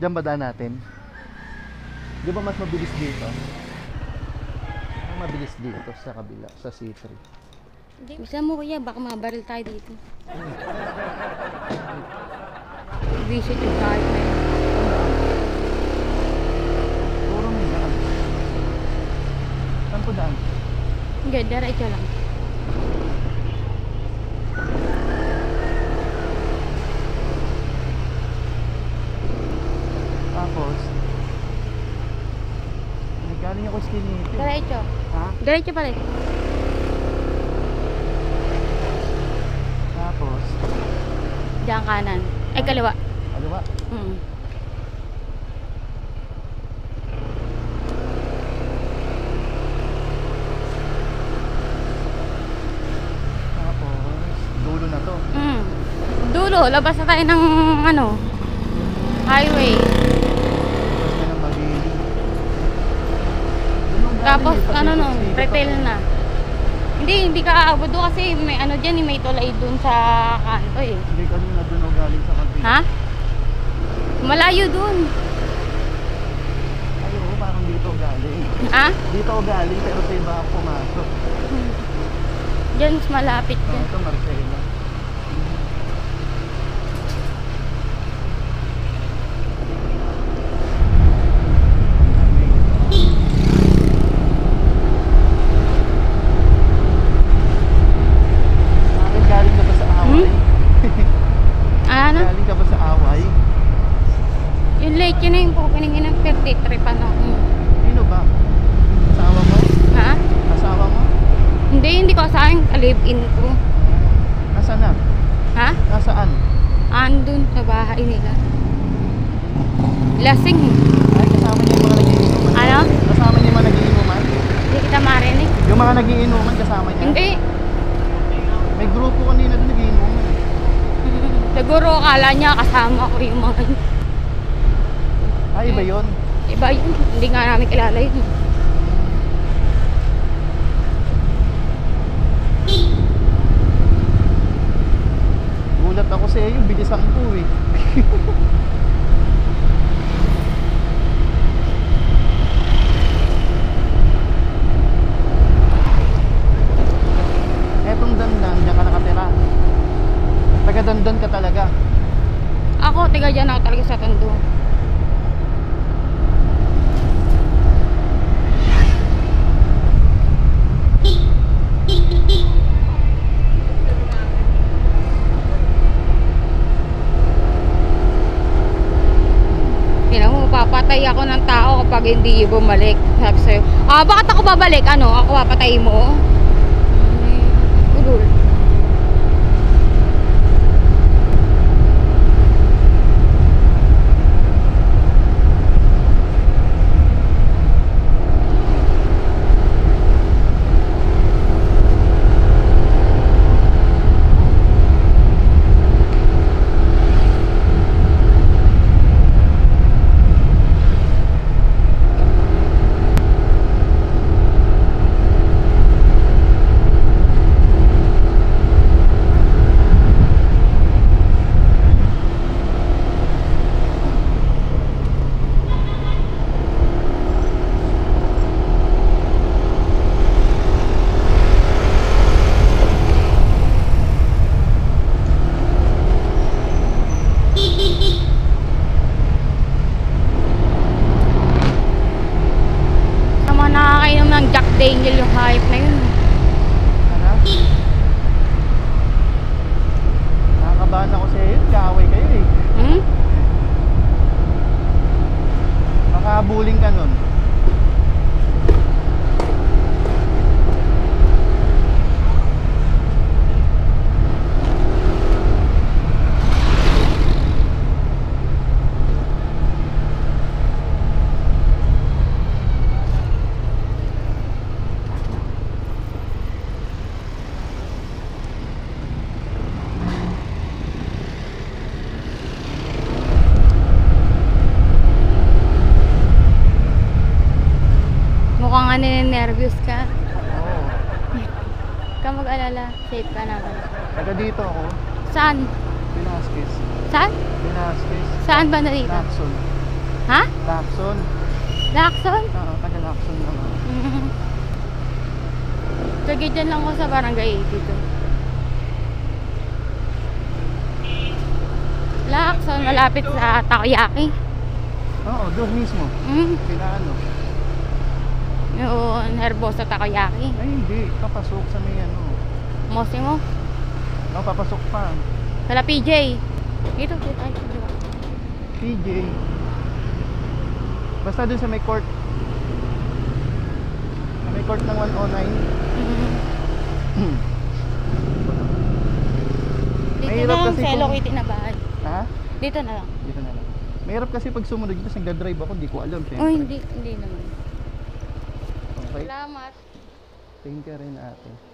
Diyan ba daan natin? Di ba mas mabilis dito? Ang mabilis dito sa kabila, sa C3. Hindi, bisa mo kuya, baka mabaril tayo dito. Visit yung yun. Puro may daan. Saan po daan? Hindi, diretso lang. Tapos, galing ako skinny. Diretso. Ha? Diretso pala eh. Tapos, Diyan kanan. Ay, kaliwa. ano ba? Mm. Tapos, dulo na to. Mm. Dulo, labas na tayo ng ano, highway. Tapos na ng magiging. Doon ang Tapos ano no, retail na. Hindi, hindi ka aabot doon kasi may ano dyan, eh, may tulay doon sa kanto eh. Hindi kanina doon ako galing sa kabila. Ha? Malayo doon. Ay, oo, parang dito galing. Ha? Dito galing, pero sa iba ako pumasok. Diyan mas malapit So, dyan. ito Marcela. Bakit galing ka ba sa away? Ano? Galing ka ba sa away? Yung late yun na yung pupuningin ng 33 pa na ako. Sino ba? Asawa mo? Ha? Asawa mo? Hindi, hindi ko asahin ka-live-in ko. Nasaan na? Ha? Nasaan? Andun sa bahay nila. Lasing. Ay, kasama niya yung mga nagiinuman. Ano? Kasama niya yung mga nagiinuman? Hindi kita marinig. Yung mga nagiinuman kasama niya? Hindi. May grupo kanina doon nagiinuman. Siguro akala niya kasama ko yung mga Ay, iba yun. Iba yun. Hindi nga namin kilala yun. Gulat ako sa iyo, bilisan ko eh. Etong dandan, diyan ka nakatira. Taga dandan ka talaga. Ako, tiga dyan ako talaga sa tondo. Tingnan mo, papatay ako ng tao kapag hindi bumalik. Sabi sa'yo, ah, bakit ako babalik? Ano, ako papatay mo? Hmm, Ulul. Sa mga nakakainom ng Jack Hype na yun. Ano? Nakakabahan ako sa iyo, kaaway kayo eh. Hmm? Makabuling ka nun. Mukhang ano nervous ka. Oo. Ka mag-alala. Safe ka naman. Taga dito ako. Saan? Velasquez. Saan? Velasquez. Saan ba na dito? Lacson. Ha? Lacson. Lacson? Oo, taga Lacson naman. Sige, dyan lang ako sa barangay 82. Lacson, malapit sa Takoyaki. Oo, doon mismo. Mm. Kila ano. Yung herbosa Takoyaki. Ay, hindi. Papasok sa may ano. Mosimo. No, papasok pa. Kala PJ. Dito, dito. Dito. PJ. Basta doon sa may court. Sa may court ng 109. Mm. Dito Mahirap na lang kasi sa Hello Kitty na bahay. ha? Dito na lang. Dito na lang. Mahirap kasi pag sumunod dito, nagdadrive ako, hindi ko alam. Siyempre. Oh, hindi, hindi naman. Salamat. Thank you rin ate.